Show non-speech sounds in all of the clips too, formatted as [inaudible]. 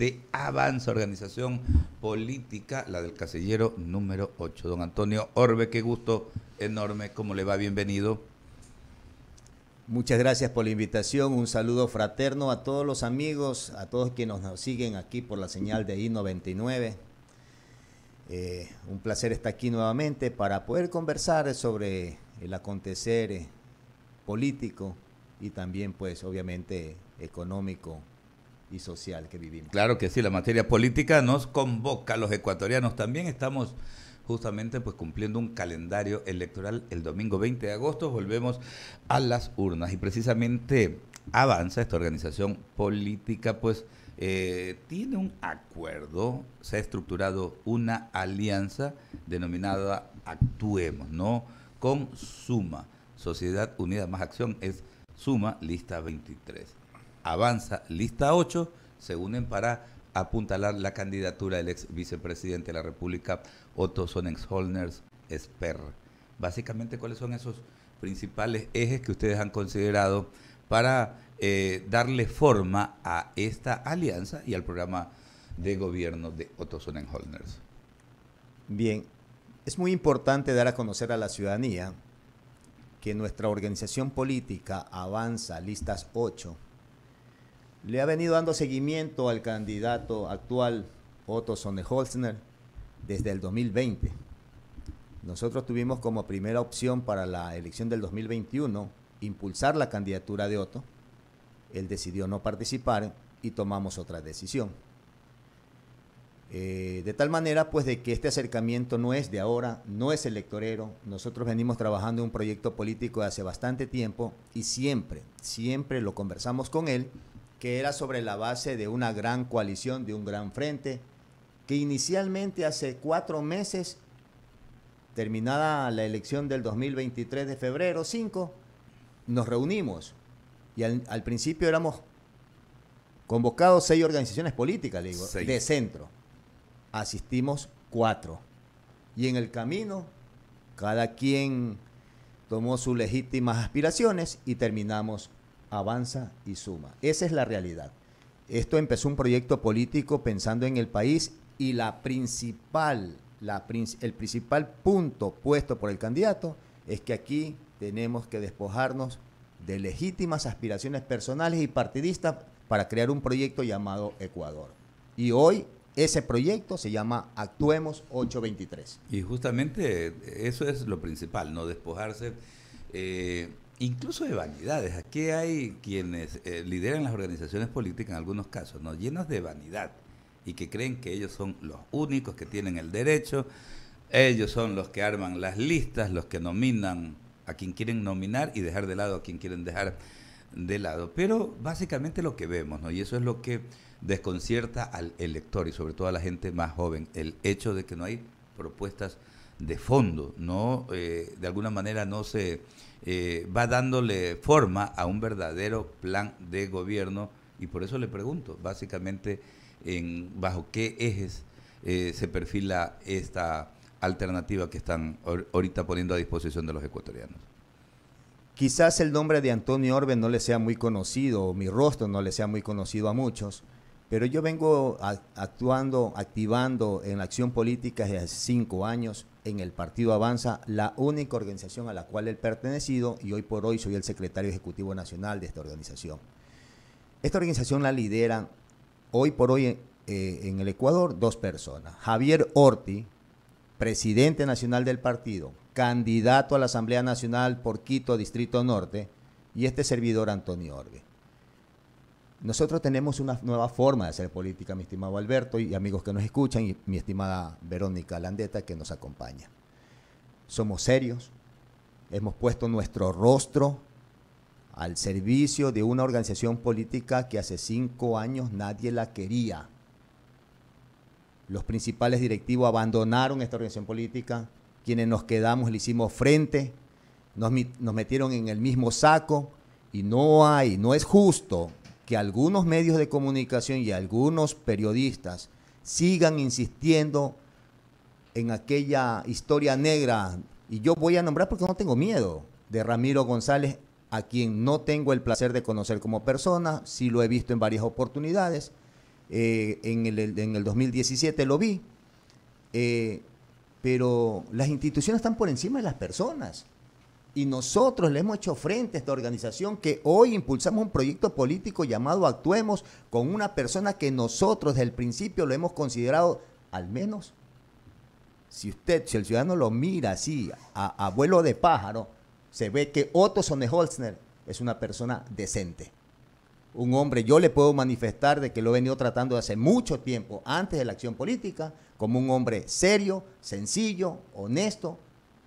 de Avanza, organización política, la del casillero número 8. Don Antonio Orbe, qué gusto enorme, ¿cómo le va? Bienvenido. Muchas gracias por la invitación, un saludo fraterno a todos los amigos, a todos quienes nos siguen aquí por la señal de I99. Eh, un placer estar aquí nuevamente para poder conversar sobre el acontecer eh, político y también pues obviamente económico y social que vivimos. Claro que sí, la materia política nos convoca los ecuatorianos. También estamos justamente pues cumpliendo un calendario electoral el domingo 20 de agosto, volvemos a las urnas y precisamente Avanza, esta organización política, pues eh, tiene un acuerdo, se ha estructurado una alianza denominada Actuemos, ¿no? Con Suma, Sociedad Unida Más Acción, es Suma, lista 23. Avanza, lista 8, se unen para apuntalar la candidatura del ex vicepresidente de la República, Otto Sonnenholners Sper. Básicamente, ¿cuáles son esos principales ejes que ustedes han considerado para eh, darle forma a esta alianza y al programa de gobierno de Otto Sonnenholners? Bien, es muy importante dar a conocer a la ciudadanía que nuestra organización política Avanza Listas 8 le ha venido dando seguimiento al candidato actual Otto Sonnenholzner desde el 2020. Nosotros tuvimos como primera opción para la elección del 2021 impulsar la candidatura de Otto. Él decidió no participar y tomamos otra decisión. Eh, de tal manera, pues, de que este acercamiento no es de ahora, no es electorero. Nosotros venimos trabajando en un proyecto político de hace bastante tiempo y siempre, siempre lo conversamos con él que era sobre la base de una gran coalición, de un gran frente, que inicialmente hace cuatro meses, terminada la elección del 2023 de febrero 5, nos reunimos y al, principio éramos convocados seis organizaciones políticas, digo, de centro. Asistimos cuatro. Y en el camino, cada quien tomó sus legítimas aspiraciones y terminamos avanza y suma. Esa es la realidad. Esto empezó un proyecto político pensando en el país y la principal, la, el principal punto puesto por el candidato es que aquí tenemos que despojarnos de legítimas aspiraciones personales y partidistas para crear un proyecto llamado Ecuador. Y hoy ese proyecto se llama Actuemos 823. Y justamente eso es lo principal, no despojarse. Eh, incluso de vanidades. Aquí hay quienes eh, lideran las organizaciones políticas en algunos casos, ¿no? llenas de vanidad y que creen que ellos son los únicos que tienen el derecho, ellos son los que arman las listas, los que nominan a quien quieren nominar y dejar de lado a quien quieren dejar de lado. Pero básicamente lo que vemos, ¿no? y eso es lo que desconcierta al elector y sobre todo a la gente más joven, el hecho de que no hay propuestas de fondo, no eh, de alguna manera no se eh, va dándole forma a un verdadero plan de gobierno y por eso le pregunto, básicamente, en bajo qué ejes eh, se perfila esta alternativa que están ahorita poniendo a disposición de los ecuatorianos. Quizás el nombre de Antonio Orbe no le sea muy conocido, o mi rostro no le sea muy conocido a muchos, pero yo vengo actuando, activando en la acción política desde hace cinco años en el Partido Avanza, la única organización a la cual he pertenecido y hoy por hoy soy el secretario ejecutivo nacional de esta organización. Esta organización la lideran hoy por hoy eh, en el Ecuador dos personas. Javier Orti, presidente nacional del partido, candidato a la Asamblea Nacional por Quito, Distrito Norte, y este servidor Antonio Orbe. Nosotros tenemos una nueva forma de hacer política, mi estimado Alberto y amigos que nos escuchan y mi estimada Verónica Landeta que nos acompaña. Somos serios, hemos puesto nuestro rostro al servicio de una organización política que hace cinco años nadie la quería. Los principales directivos abandonaron esta organización política, quienes nos quedamos le hicimos frente, nos, nos metieron en el mismo saco y no hay, no es justo que algunos medios de comunicación y algunos periodistas sigan insistiendo en aquella historia negra, y yo voy a nombrar porque no tengo miedo, de Ramiro González, a quien no tengo el placer de conocer como persona, sí lo he visto en varias oportunidades, eh, en, el, en, el, 2017 lo vi, eh, pero las instituciones están por encima de las personas. Y nosotros le hemos hecho frente a esta organización que hoy impulsamos un proyecto político llamado Actuemos con una persona que nosotros desde el principio lo hemos considerado, al menos, si usted, si el ciudadano lo mira así, a, vuelo de pájaro, se ve que Otto Sonneholzner es una persona decente. Un hombre, yo le puedo manifestar de que lo he venido tratando hace mucho tiempo, antes de la acción política, como un hombre serio, sencillo, honesto,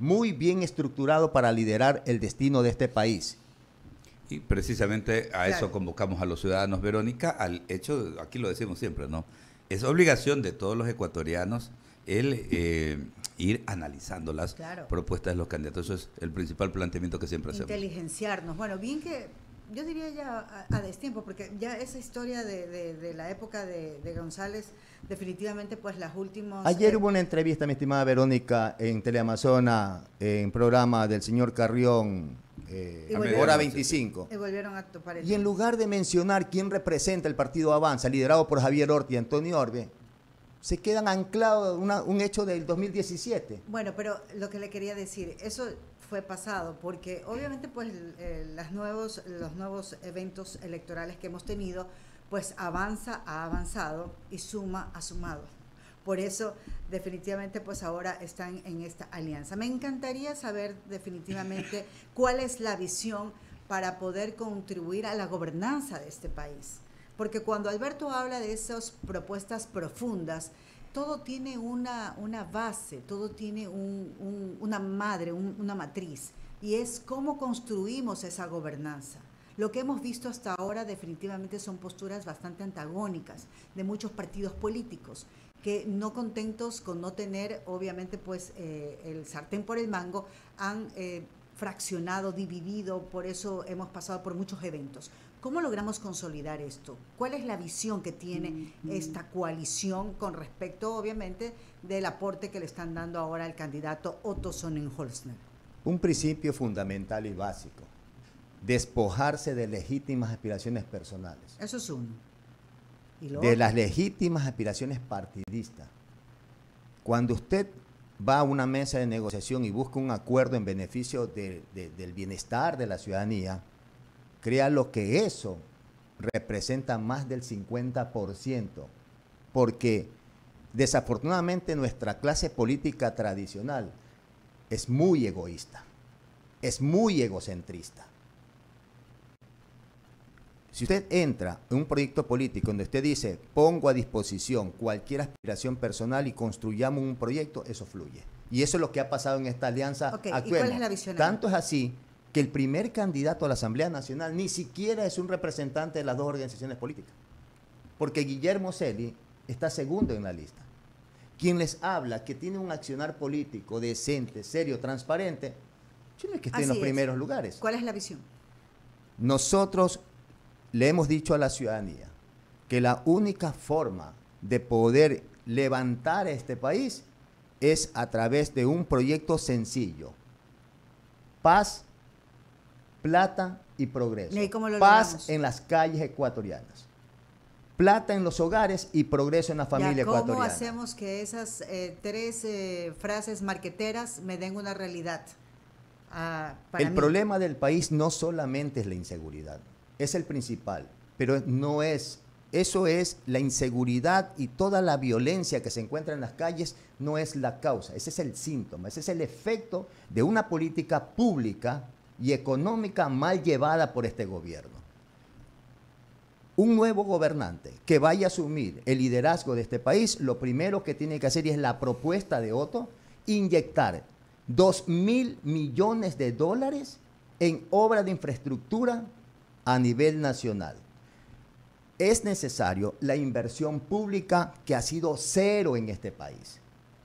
muy bien estructurado para liderar el destino de este país. Y precisamente a eso convocamos a los ciudadanos, Verónica, al hecho, aquí lo decimos siempre, ¿no? Es obligación de todos los ecuatorianos el eh, ir analizando las propuestas de los candidatos. Eso es el principal planteamiento que siempre hacemos. Inteligenciarnos. Bueno, bien que yo diría ya a, destiempo, porque ya esa historia de, la época de, González, definitivamente pues las últimas... Ayer eh, hubo una entrevista, mi estimada Verónica, en Teleamazona, en programa del señor Carrión, eh, hora 25. Y volvieron a Y en lugar de mencionar quién representa el partido Avanza, liderado por Javier Orti y Antonio Orbe, se quedan anclados un hecho del 2017. Bueno, pero lo que le quería decir, eso fue pasado, porque obviamente pues las nuevos, los nuevos eventos electorales que hemos tenido, pues avanza ha avanzado y suma ha sumado. Por eso definitivamente pues ahora están en esta alianza. Me encantaría saber definitivamente [laughs] cuál es la visión para poder contribuir a la gobernanza de este país. Porque cuando Alberto habla de esas propuestas profundas, todo tiene una, una base, todo tiene una madre, una matriz, y es cómo construimos esa gobernanza. Lo que hemos visto hasta ahora definitivamente son posturas bastante antagónicas de muchos partidos políticos que no contentos con no tener, obviamente, pues eh, el sartén por el mango, han eh, fraccionado, dividido, por eso hemos pasado por muchos eventos. ¿Cómo logramos consolidar esto? ¿Cuál es la visión que tiene esta coalición con respecto, obviamente, del aporte que le están dando ahora al candidato Otto Sonnenholzner? Un principio fundamental y básico, despojarse de legítimas aspiraciones personales. Eso es uno. de las legítimas aspiraciones partidistas. Cuando usted va a una mesa de negociación y busca un acuerdo en beneficio del bienestar de la ciudadanía, lo que eso representa más del 50%, porque desafortunadamente nuestra clase política tradicional es muy egoísta, es muy egocentrista. Si usted entra en un proyecto político donde usted dice, pongo a disposición cualquier aspiración personal y construyamos un proyecto, eso fluye. Y eso es lo que ha pasado en esta alianza Tanto es así que el primer candidato a la Asamblea Nacional ni siquiera es un representante de las dos organizaciones políticas. Porque Guillermo Celi está segundo en la lista. Quien les habla que tiene un accionar político decente, serio, transparente, yo no es que esté en los primeros lugares. ¿Cuál es la visión? Nosotros le hemos dicho a la ciudadanía que la única forma de poder levantar este país es a través de un proyecto sencillo. Paz, plata y progreso. Paz en las calles ecuatorianas. Plata en los hogares y progreso en la familia ¿cómo ecuatoriana. ¿Cómo hacemos que esas eh, tres eh, frases marqueteras me den una realidad? Ah, el problema del país no solamente es la inseguridad, es el principal, pero no es, eso es la inseguridad y toda la violencia que se encuentra en las calles no es la causa, ese es el síntoma, ese es el efecto de una política pública y económica mal llevada por este gobierno. Un nuevo gobernante que vaya a asumir el liderazgo de este país, lo primero que tiene que hacer y es la propuesta de Otto, inyectar 2 mil millones de dólares en obra de infraestructura a nivel nacional. Es necesario la inversión pública que ha sido cero en este país.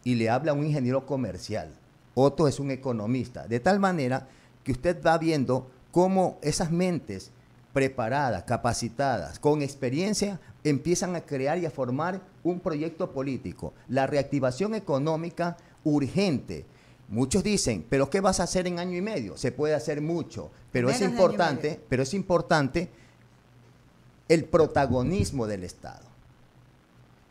Y le habla un ingeniero comercial. Otto es un economista. De tal manera que usted va viendo cómo esas mentes preparadas, capacitadas, con experiencia, empiezan a crear y a formar un proyecto político. La reactivación económica urgente. Muchos dicen, pero ¿qué vas a hacer en año y medio? Se puede hacer mucho, pero es importante, pero es importante el protagonismo del Estado.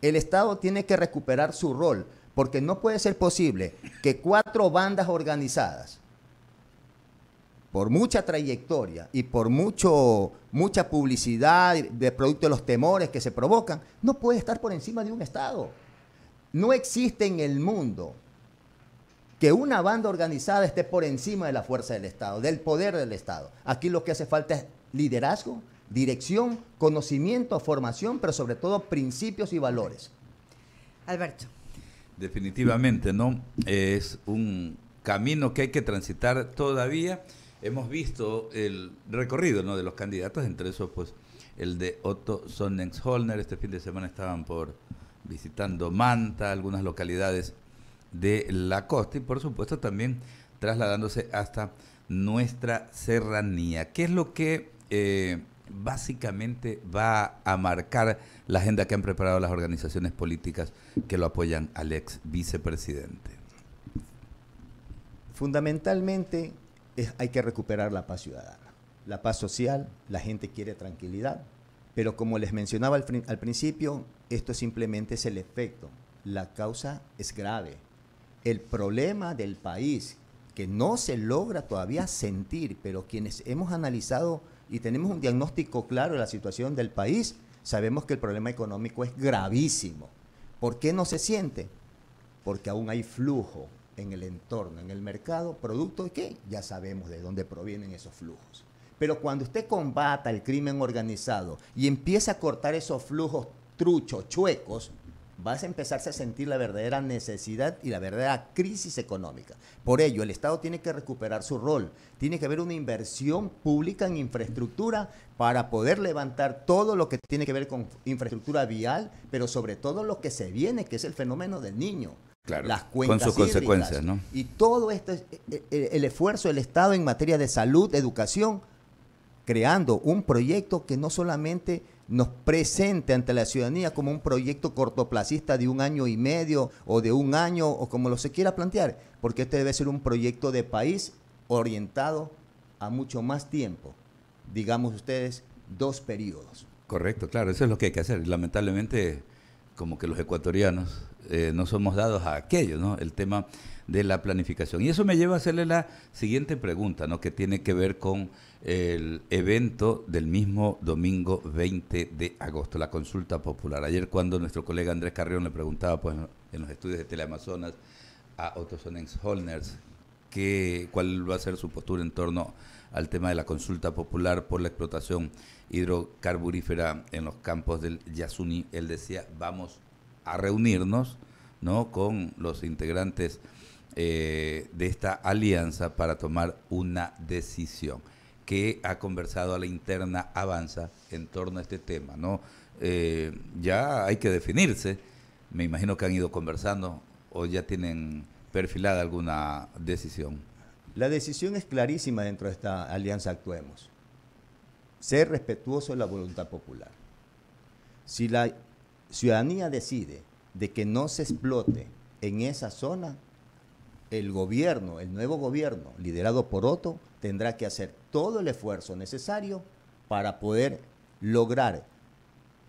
El Estado tiene que recuperar su rol, porque no puede ser posible que cuatro bandas organizadas, por mucha trayectoria y por mucho, mucha publicidad de producto de los temores que se provocan, no puede estar por encima de un Estado. No existe en el mundo que una banda organizada esté por encima de la fuerza del Estado, del poder del Estado. Aquí lo que hace falta es liderazgo, dirección, conocimiento, formación, pero sobre todo principios y valores. Alberto. Definitivamente, ¿no? Es un camino que hay que transitar todavía. Hemos visto el recorrido ¿no? de los candidatos, entre esos, pues, el de Otto Sonnenholner. Este fin de semana estaban por visitando Manta, algunas localidades de la costa y, por supuesto, también trasladándose hasta nuestra serranía. ¿Qué es lo que eh, básicamente va a marcar la agenda que han preparado las organizaciones políticas que lo apoyan al ex vicepresidente? Fundamentalmente hay que recuperar la paz ciudadana, la paz social, la gente quiere tranquilidad, pero como les mencionaba al, al principio, esto simplemente es el efecto, la causa es grave. El problema del país que no se logra todavía sentir, pero quienes hemos analizado y tenemos un diagnóstico claro de la situación del país, sabemos que el problema económico es gravísimo. ¿Por qué no se siente? Porque aún hay flujo en el entorno, en el mercado, producto de qué? Ya sabemos de dónde provienen esos flujos. Pero cuando usted combata el crimen organizado y empieza a cortar esos flujos truchos, chuecos, vas a empezarse a sentir la verdadera necesidad y la verdadera crisis económica. Por ello, el Estado tiene que recuperar su rol, tiene que haber una inversión pública en infraestructura para poder levantar todo lo que tiene que ver con infraestructura vial, pero sobre todo lo que se viene, que es el fenómeno del niño. Las cuencas con sus consecuencias, ¿no? Y todo esto, es eh, eh, el esfuerzo del Estado en materia de salud, educación, creando un proyecto que no solamente nos presente ante la ciudadanía como un proyecto cortoplacista de un año y medio o de un año o como lo se quiera plantear, porque este debe ser un proyecto de país orientado a mucho más tiempo, digamos ustedes, dos periodos. Correcto, claro, eso es lo que hay que hacer. Lamentablemente, como que los ecuatorianos eh, no somos dados a aquello, ¿no? El tema de la planificación. Y eso me lleva a hacerle la siguiente pregunta, ¿no? Que tiene que ver con el evento del mismo domingo 20 de agosto, la consulta popular. Ayer cuando nuestro colega Andrés Carrión le preguntaba pues, en los estudios de Teleamazonas a Otto Sonnens-Holners cuál va a ser su postura en torno al tema de la consulta popular por la explotación hidrocarburífera en los campos del Yasuni, él decía, vamos a reunirnos ¿no? con los integrantes eh, de esta alianza para tomar una decisión que ha conversado a la interna Avanza en torno a este tema. ¿no? Eh, ya hay que definirse, me imagino que han ido conversando o ya tienen perfilada alguna decisión. La decisión es clarísima dentro de esta alianza Actuemos. Ser respetuoso de la voluntad popular. Si la ciudadanía decide de que no se explote en esa zona, el gobierno, el nuevo gobierno, liderado por Otto, tendrá que hacer todo el esfuerzo necesario para poder lograr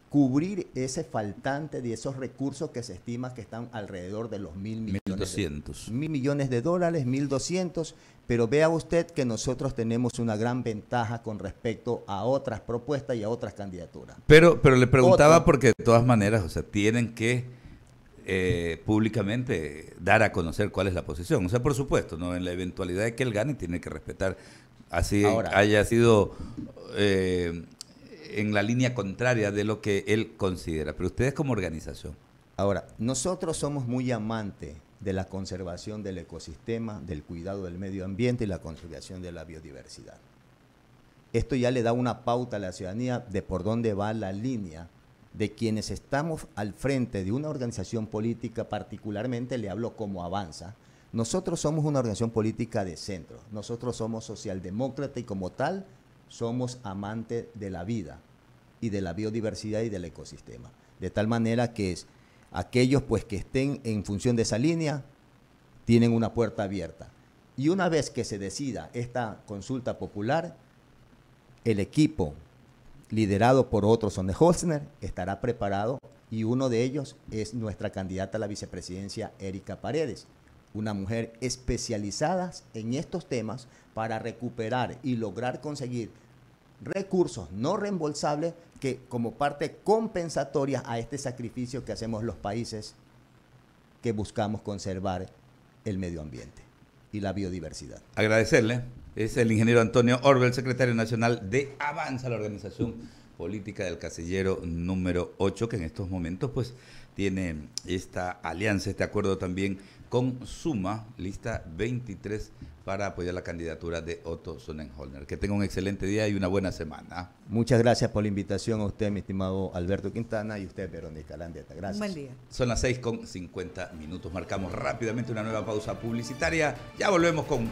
cubrir ese faltante de esos recursos que se estima que están alrededor de los mil millones, de, mil millones de dólares, mil doscientos, pero vea usted que nosotros tenemos una gran ventaja con respecto a otras propuestas y a otras candidaturas. Pero, pero le preguntaba porque de todas maneras, o sea, tienen que eh, públicamente dar a conocer cuál es la posición. O sea, por supuesto, no en la eventualidad de que él gane tiene que respetar, así haya sido eh, en la línea contraria de lo que él considera. Pero ustedes como organización. Ahora, nosotros somos muy amantes de la conservación del ecosistema, del cuidado del medio ambiente y la conservación de la biodiversidad. Esto ya le da una pauta a la ciudadanía de por dónde va la línea de quienes estamos al frente de una organización política, particularmente le hablo como Avanza, nosotros somos una organización política de centro, nosotros somos socialdemócrata y como tal somos amantes de la vida y de la biodiversidad y del ecosistema. De tal manera que es, aquellos pues que estén en función de esa línea tienen una puerta abierta. Y una vez que se decida esta consulta popular, el equipo liderado por otros Sonne Holzner, estará preparado y uno de ellos es nuestra candidata a la vicepresidencia, Erika Paredes, una mujer especializada en estos temas para recuperar y lograr conseguir recursos no reembolsables que como parte compensatoria a este sacrificio que hacemos los países que buscamos conservar el medio ambiente y la biodiversidad. Agradecerle. Es el ingeniero Antonio Orbel, secretario nacional de Avanza, la organización política del casillero número 8, que en estos momentos pues tiene esta alianza, este acuerdo también con Suma, lista 23 para apoyar la candidatura de Otto Sonnenholner. Que tenga un excelente día y una buena semana. Muchas gracias por la invitación a usted, mi estimado Alberto Quintana, y usted, Verónica Landeta. Gracias. Un buen día. Son las 6 con 50 minutos. Marcamos rápidamente una nueva pausa publicitaria. Ya volvemos con